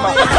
哎呀